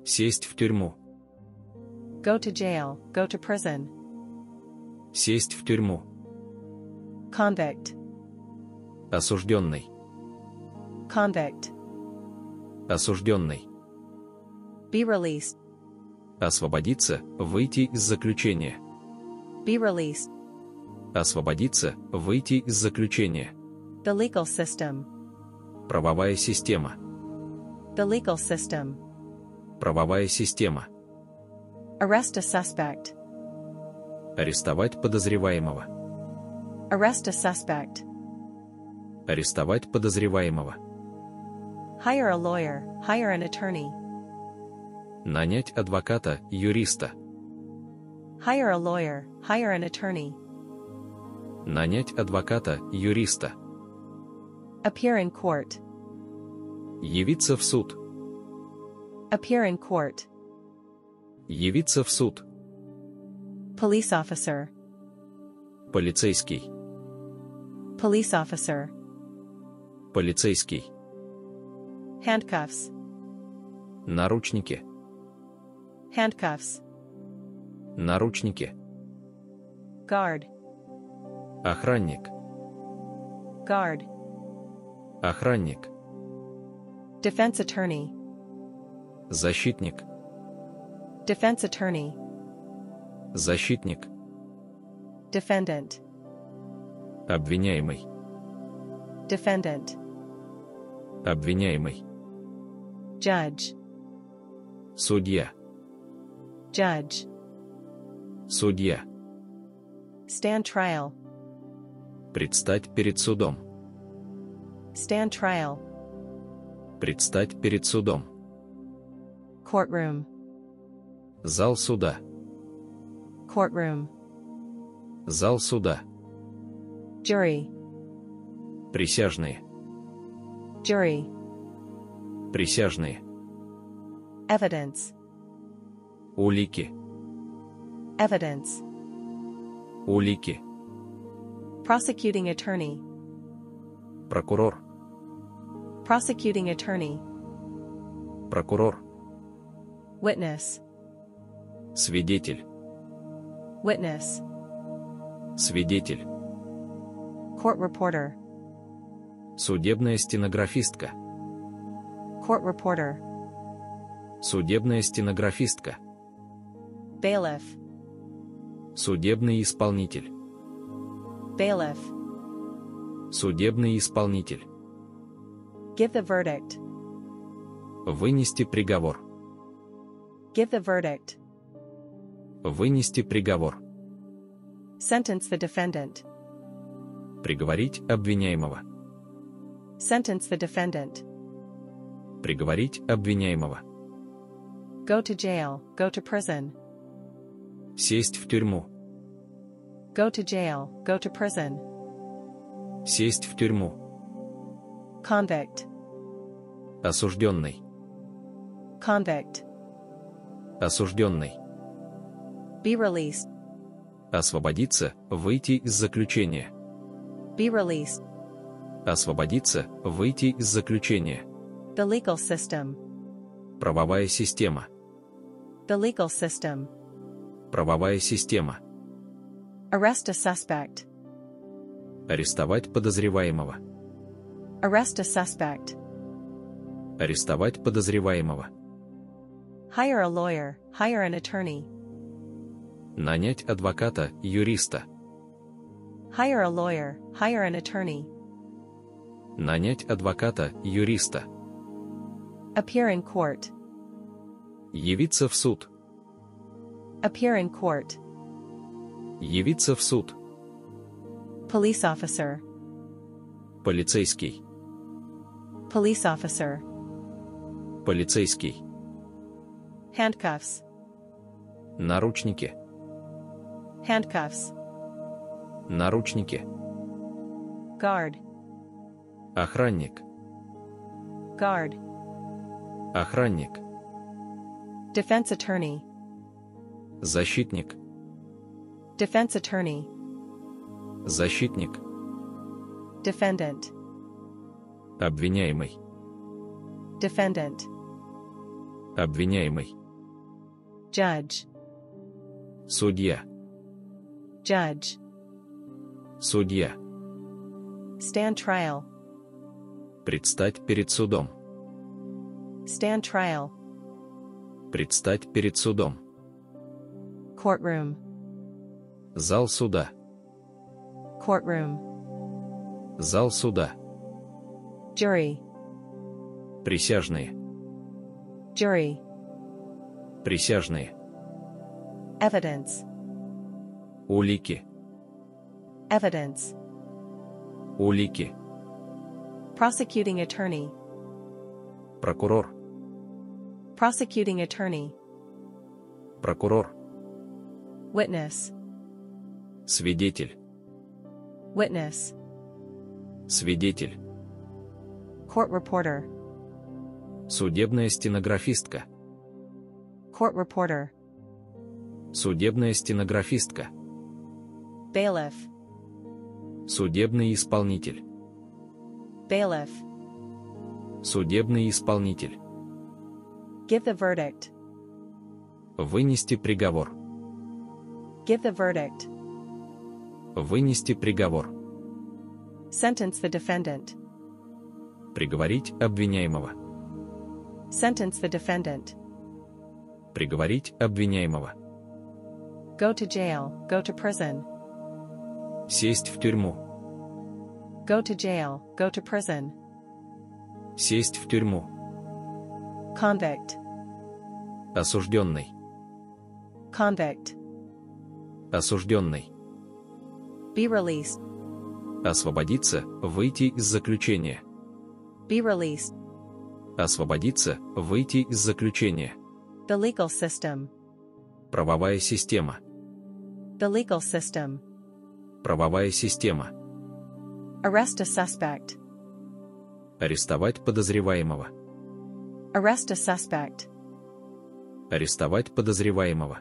Сесть в тюрьму. Go to jail, go to prison. Сесть в тюрьму. Convict. Осужденный. Convict. Осужденный. Be released. Освободиться, выйти из заключения. Be released. Освободиться, выйти из заключения. The legal system. Правовая система. The legal system. Правовая система. Arrest a suspect. Арестовать подозреваемого. Arrest a suspect. Арестовать подозреваемого. Hire a lawyer, hire an attorney. Нанять адвоката, юриста. Hire a lawyer, hire an attorney. Нанять адвоката, юриста. Appear in court. Явиться в суд. Appear in court. Явиться в суд. Police officer. Полицейский. Police officer. Полицейский. Handcuffs. Наручники. Handcuffs. Наручники. Guard. Охранник. Guard. Охранник. Defense attorney. Защитник. Defense attorney. Защитник. Defendant. Обвиняемый. Defendant. Обвиняемый. Judge. Судья. Judge. Судья. Stand trial. Предстать перед судом. Stand trial. Предстать перед судом. Courtroom. Зал суда. Courtroom. Зал суда. Jury. Присяжные. Jury. Присяжные. Evidence. Улики. Evidence. Улики. Prosecuting attorney. Прокурор. Prosecuting attorney. Прокурор. Witness. Свидетель. Witness. Свидетель. Court reporter. Судебная стенографистка. Court reporter. Судебная стенографистка. Bailiff. Судебный исполнитель. Bailiff. Судебный исполнитель. Give the verdict. Вынести приговор. Give the verdict. Вынести приговор. Sentence the defendant. Приговорить обвиняемого. Sentence the defendant. Приговорить обвиняемого. Go to jail. Go to prison. Сесть в тюрьму. Go to jail. Go to prison. Сесть в тюрьму. Convict. Осужденный. Convict. Осужденный. Be released. Освободиться, выйти из заключения. Be released. Освободиться, выйти из заключения. The legal system. Правовая система. The legal system. Правовая система. Arrest a suspect. Арестовать подозреваемого. Arrest a suspect. Арестовать подозреваемого. Hire a lawyer. Hire an attorney. Нанять адвоката, юриста. Hire a lawyer. Hire an attorney. Нанять адвоката, юриста. Appear in court. Явиться в суд. Appear in court. Явиться в суд. Police officer. Полицейский. Police officer. Полицейский. Handcuffs. Наручники. Handcuffs. Наручники. Guard. Охранник. Guard. Охранник. Defense attorney. Защитник. Defense attorney. Защитник. Defendant. Обвиняемый. Defendant. Обвиняемый. Judge. Судья. Judge. Судья. Stand trial. Предстать перед судом. Stand trial. Предстать перед судом. Courtroom. Зал суда. Courtroom. Зал суда. Jury. Присяжные. Jury. Присяжные. Evidence. Улики. Evidence. Улики. Prosecuting attorney. Прокурор. Prosecuting attorney. Прокурор. Witness. Свидетель. Witness. Свидетель. Court reporter. Судебная стенографистка. Court reporter. Судебная стенографистка. Bailiff. Судебный исполнитель. Bailiff. Судебный исполнитель. Give the verdict. Вынести приговор. Give the verdict. Вынести приговор. Sentence the defendant. Приговорить обвиняемого. Sentence the defendant. Приговорить обвиняемого. Go to jail, go to prison. Сесть в тюрьму. Go to jail, go to prison. Сесть в тюрьму. Convict. Осужденный. Convict. Осужденный. Be released. Освободиться, выйти из заключения. Be released. Освободиться, выйти из заключения. The legal system. Правовая система. The legal system. Правовая система. Arrest a suspect. Арестовать подозреваемого. Arrest a suspect. Арестовать подозреваемого.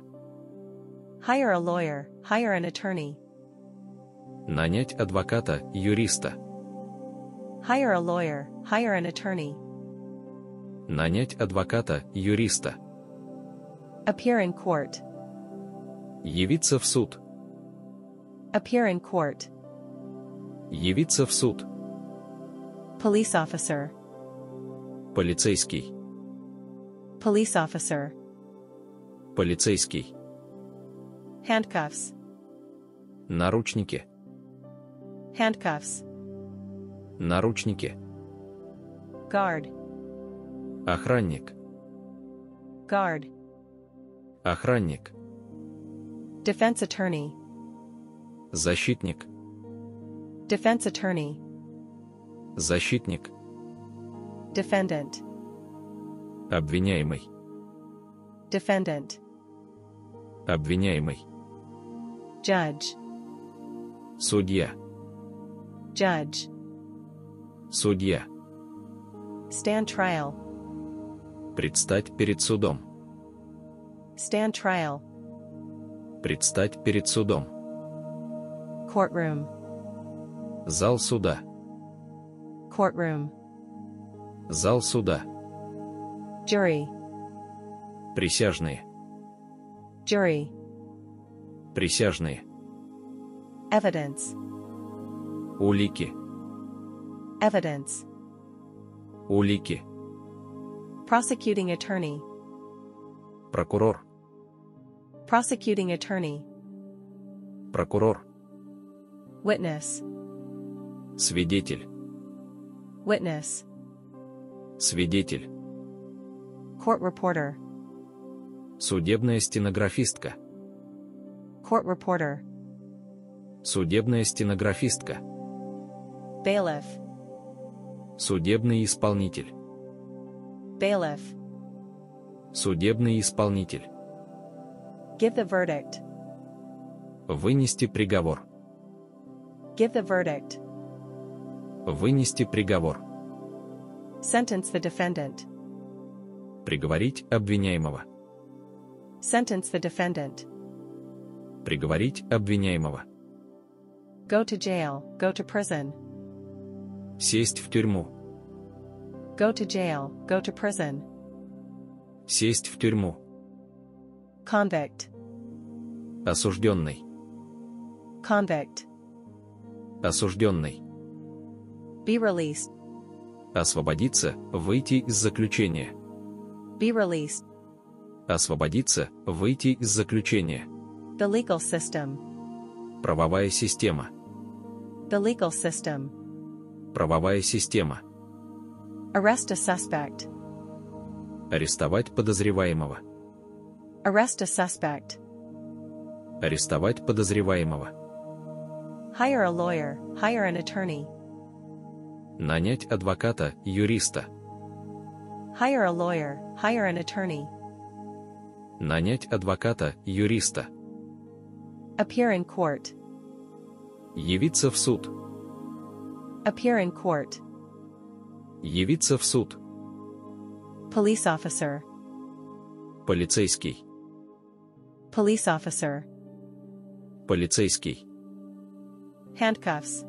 Hire a lawyer, hire an attorney. Нанять адвоката, юриста. Hire a lawyer, hire an attorney. Нанять адвоката, юриста. Appear in court. Явиться в суд. Appear in court. Явиться в суд. Police officer. Полицейский. Police officer. Полицейский. Handcuffs. Наручники. Handcuffs. Наручники. Guard. Охранник. Guard. Охранник. Defense attorney. Защитник. Defense attorney. Защитник. Defendant. Обвиняемый. Defendant. Обвиняемый. Judge. Судья. Judge. Судья. Stand trial. Предстать перед судом. Stand trial. Предстать перед судом. Courtroom. Зал суда. Courtroom. Зал суда. Jury. Присяжные. Jury. Присяжные. Evidence. Улики. Evidence. Улики. Prosecuting attorney. Прокурор. Prosecuting attorney. Прокурор. Witness. Свидетель. Witness. Свидетель. Court reporter. Судебная стенографистка. Court reporter. Судебная стенографистка. Bailiff. Судебный исполнитель. Bailiff. Судебный исполнитель. Give the verdict. Вынести приговор. Give the verdict. Вынести приговор. Sentence the defendant. Приговорить обвиняемого. Sentence the defendant. Приговорить обвиняемого. Go to jail, go to prison. Сесть в тюрьму. Go to jail, go to prison. Сесть в тюрьму. Convict. Осужденный. Convict. Осужденный. Be released. Освободиться, выйти из заключения. Be released. Освободиться, выйти из заключения. The legal system. Правовая система. The legal system. Правовая система. Arrest a suspect. Арестовать подозреваемого. Arrest a suspect. Арестовать подозреваемого. Hire a lawyer, hire an attorney. Нанять адвоката, юриста. Hire a lawyer, hire an attorney. Нанять адвоката, юриста. Appear in court. Явиться в суд. Appear in court. Явиться в суд. Police officer. Полицейский. Police officer. Полицейский. Handcuffs.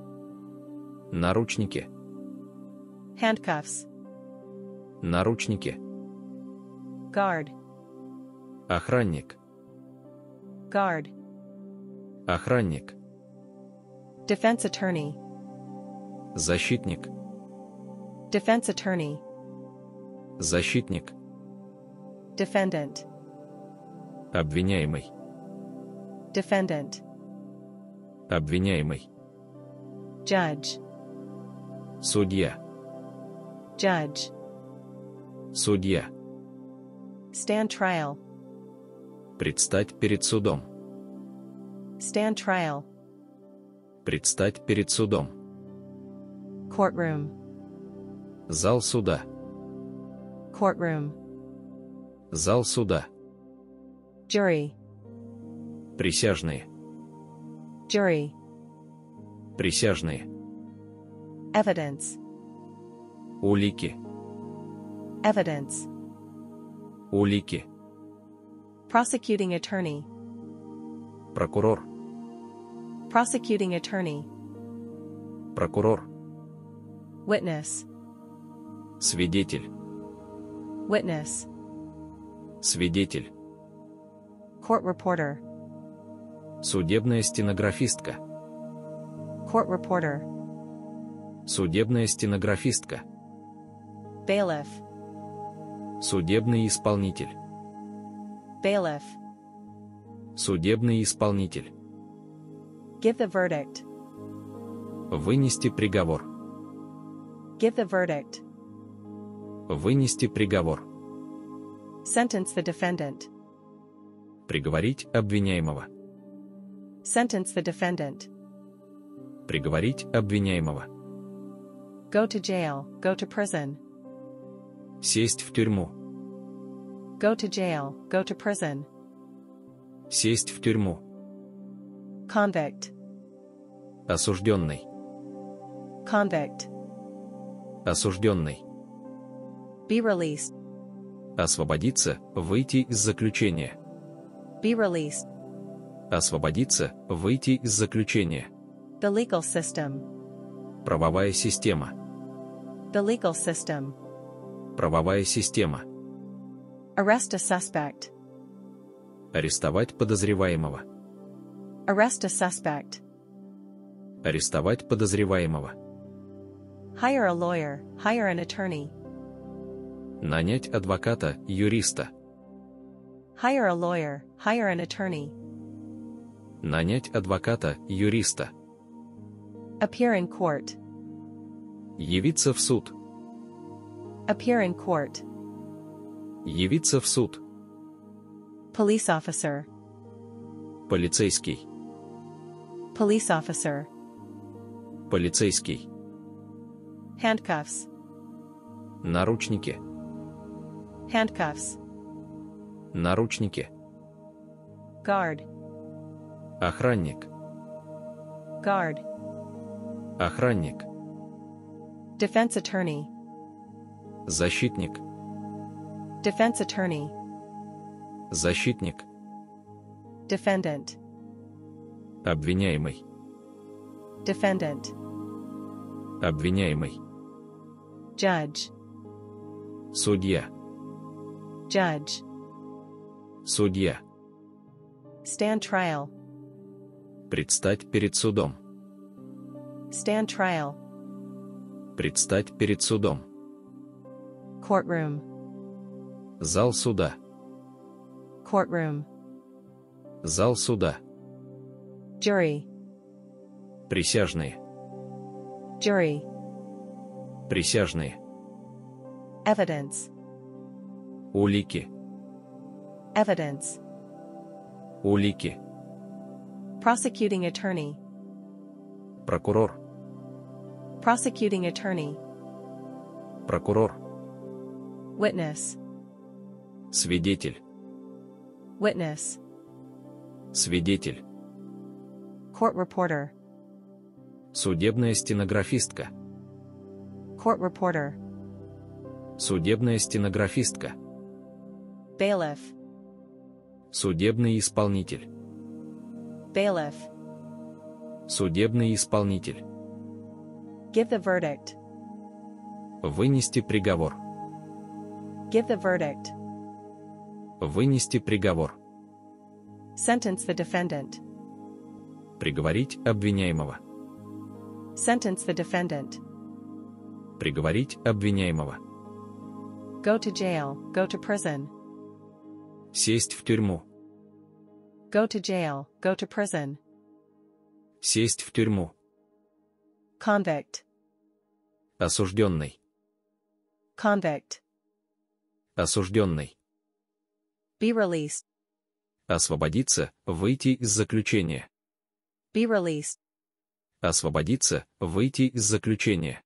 Наручники. Handcuffs. Наручники. Guard. Охранник. Guard. Охранник. Defense attorney. Защитник. Defense attorney. Защитник. Defendant. Обвиняемый. Defendant. Обвиняемый. Judge. Судья. Judge. Судья. Stand trial. Предстать перед судом. Stand trial. Предстать перед судом. Courtroom. Зал суда. Courtroom. Зал суда. Jury. Присяжные. Jury. Присяжные. Evidence. Улики. Evidence. Улики. Prosecuting attorney. Прокурор. Prosecuting attorney. Прокурор. Witness. Свидетель. Witness. Свидетель. Court reporter. Судебная стенографистка. Court reporter. Судебная стенографистка. Bailiff. Судебный исполнитель. Bailiff. Судебный исполнитель. Give the verdict. Вынести приговор. Give the verdict. Вынести приговор. Sentence the defendant. Приговорить обвиняемого. Sentence the defendant. Приговорить обвиняемого. Go to jail. Go to prison. Сесть в тюрьму. Go to jail. Go to prison. Сесть в тюрьму. Convict. Осужденный. Convict. Осужденный. Be released. Освободиться, выйти из заключения. Be released. Освободиться, выйти из заключения. The legal system. Правовая система. The legal system. Правовая система. Arrest a suspect. Арестовать подозреваемого. Arrest a suspect. Арестовать подозреваемого. Hire a lawyer. Hire an attorney. Нанять адвоката, юриста. Hire a lawyer. Hire an attorney. Нанять адвоката, юриста. Appear in court. Явиться в суд. Appear in court. Явиться в суд. Police officer. Полицейский. Police officer. Полицейский. Handcuffs. Наручники. Handcuffs. Наручники. Guard. Охранник. Guard. Охранник. Defense attorney. Защитник. Defense attorney. Защитник. Defendant. Обвиняемый. Defendant. Обвиняемый. Judge. Судья. Judge. Судья. Stand trial. Предстать перед судом. Stand trial. Предстать перед судом. Courtroom. Зал суда. Courtroom. Зал суда. Jury. Присяжные. Jury. Присяжные. Evidence. Улики. Evidence. Улики. Prosecuting attorney. Прокурор. Prosecuting attorney. Прокурор. Witness. Свидетель. Witness. Свидетель. Court reporter. Судебная стенографистка. Court reporter. Судебная стенографистка. bailiff, Судебный исполнитель. bailiff, Судебный исполнитель. give the verdict, Вынести приговор. give the verdict, Вынести приговор. sentence the defendant, Приговорить обвиняемого. sentence the defendant, Приговорить обвиняемого. go to jail, go to prison, Сесть в тюрьму. go to jail, go to prison, Сесть в тюрьму. convict, Осужденный. convict, Осужденный. be released, Освободиться, выйти из заключения. be released, Освободиться, выйти из заключения.